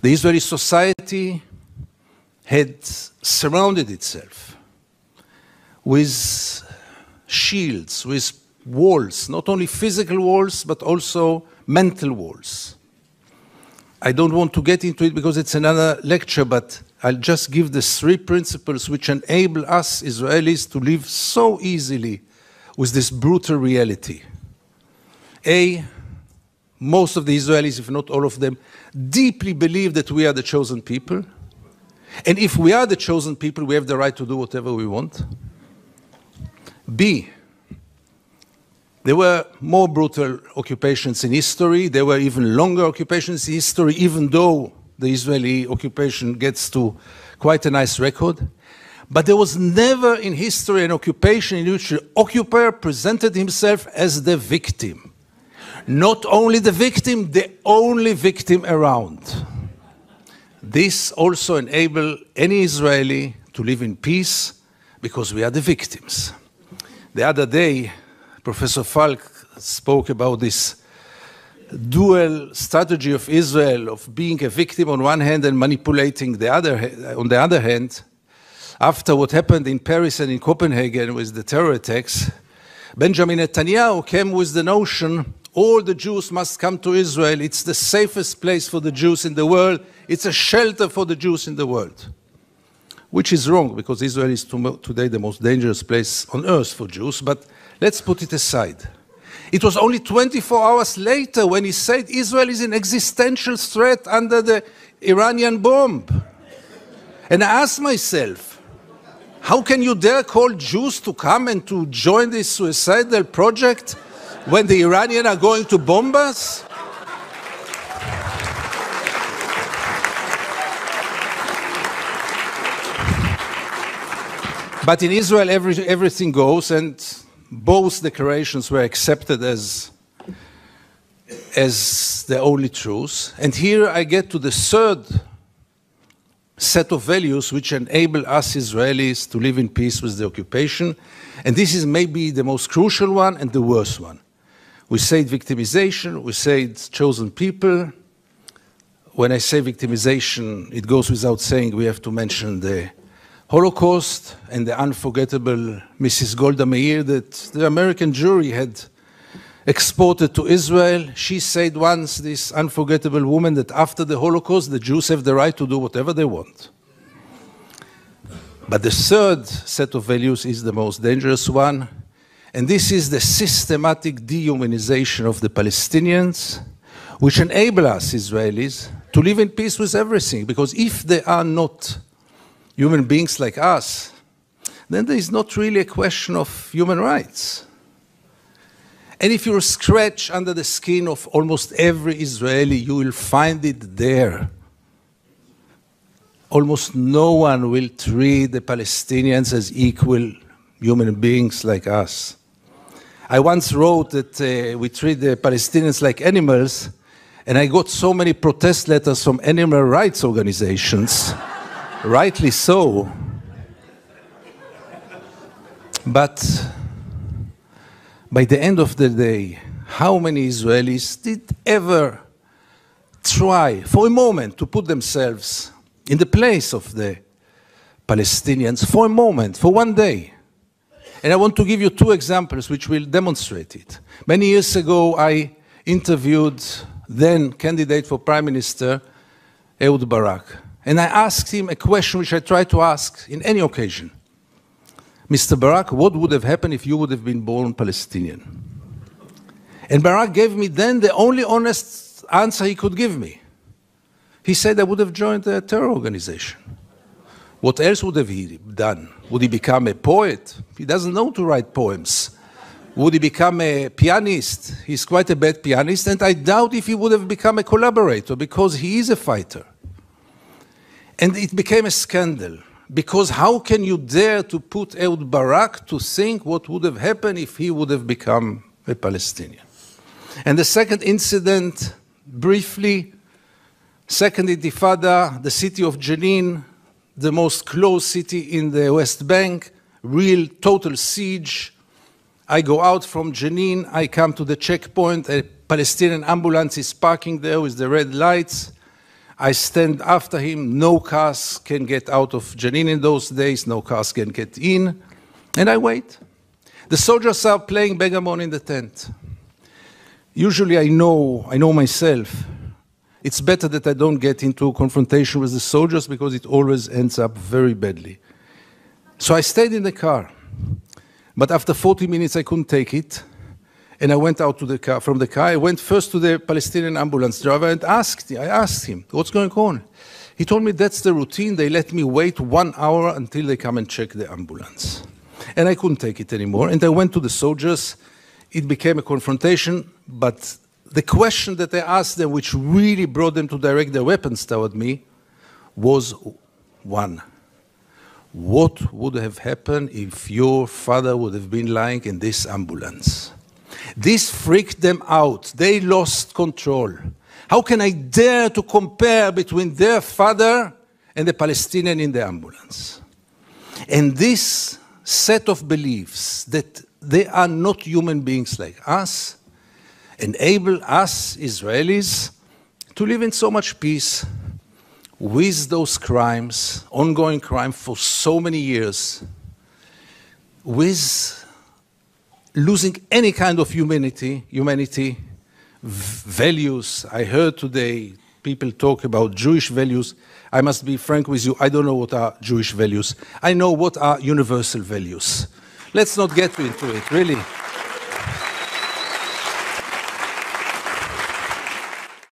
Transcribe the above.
The Israeli society had surrounded itself with shields, with walls, not only physical walls, but also mental walls. I don't want to get into it because it's another lecture, but I'll just give the three principles which enable us Israelis to live so easily with this brutal reality. A, most of the Israelis, if not all of them, deeply believe that we are the chosen people. And if we are the chosen people, we have the right to do whatever we want. B, there were more brutal occupations in history. There were even longer occupations in history, even though the Israeli occupation gets to quite a nice record. But there was never in history an occupation in which the occupier presented himself as the victim. Not only the victim, the only victim around. This also enabled any Israeli to live in peace because we are the victims. The other day, Professor Falk spoke about this dual strategy of Israel of being a victim on one hand and manipulating the other on the other hand. After what happened in Paris and in Copenhagen with the terror attacks, Benjamin Netanyahu came with the notion all the Jews must come to Israel. It's the safest place for the Jews in the world. It's a shelter for the Jews in the world. Which is wrong because Israel is today the most dangerous place on earth for Jews. But Let's put it aside. It was only 24 hours later when he said Israel is an existential threat under the Iranian bomb. And I asked myself, how can you dare call Jews to come and to join this suicidal project when the Iranians are going to bomb us? But in Israel, every, everything goes, and both declarations were accepted as, as the only truth. And here I get to the third set of values which enable us Israelis to live in peace with the occupation. And this is maybe the most crucial one and the worst one. We say victimization, we say chosen people. When I say victimization, it goes without saying we have to mention the Holocaust and the unforgettable Mrs. Golda Meir that the American Jewry had exported to Israel. She said once, this unforgettable woman, that after the Holocaust, the Jews have the right to do whatever they want. But the third set of values is the most dangerous one, and this is the systematic dehumanization of the Palestinians, which enable us, Israelis, to live in peace with everything. Because if they are not human beings like us, then there is not really a question of human rights. And if you scratch under the skin of almost every Israeli, you will find it there. Almost no one will treat the Palestinians as equal human beings like us. I once wrote that uh, we treat the Palestinians like animals, and I got so many protest letters from animal rights organizations rightly so. But by the end of the day, how many Israelis did ever try for a moment to put themselves in the place of the Palestinians for a moment, for one day? And I want to give you two examples which will demonstrate it. Many years ago, I interviewed then candidate for prime minister Ehud Barak. And I asked him a question which I try to ask in any occasion. Mr. Barak, what would have happened if you would have been born Palestinian? And Barak gave me then the only honest answer he could give me. He said I would have joined a terror organization. What else would have he done? Would he become a poet? He doesn't know to write poems. Would he become a pianist? He's quite a bad pianist, and I doubt if he would have become a collaborator because he is a fighter. And it became a scandal because how can you dare to put Ehud Barak to think what would have happened if he would have become a Palestinian? And the second incident, briefly, second intifada, the city of Jenin, the most closed city in the West Bank, real total siege. I go out from Jenin, I come to the checkpoint, a Palestinian ambulance is parking there with the red lights. I stand after him. No cars can get out of Jenin in those days, no cars can get in. And I wait. The soldiers are playing backgammon in the tent. Usually I know, I know myself. It's better that I don't get into a confrontation with the soldiers because it always ends up very badly. So I stayed in the car. But after 40 minutes, I couldn't take it. And I went out to the car, from the car. I went first to the Palestinian ambulance driver and asked, I asked him, what's going on? He told me that's the routine. They let me wait one hour until they come and check the ambulance. And I couldn't take it anymore. And I went to the soldiers. It became a confrontation, but the question that I asked them, which really brought them to direct their weapons toward me, was one. What would have happened if your father would have been lying in this ambulance? This freaked them out. They lost control. How can I dare to compare between their father and the Palestinian in the ambulance? And this set of beliefs that they are not human beings like us enable us Israelis to live in so much peace with those crimes, ongoing crime for so many years, with losing any kind of humanity, humanity, values. I heard today people talk about Jewish values. I must be frank with you, I don't know what are Jewish values. I know what are universal values. Let's not get into it, really.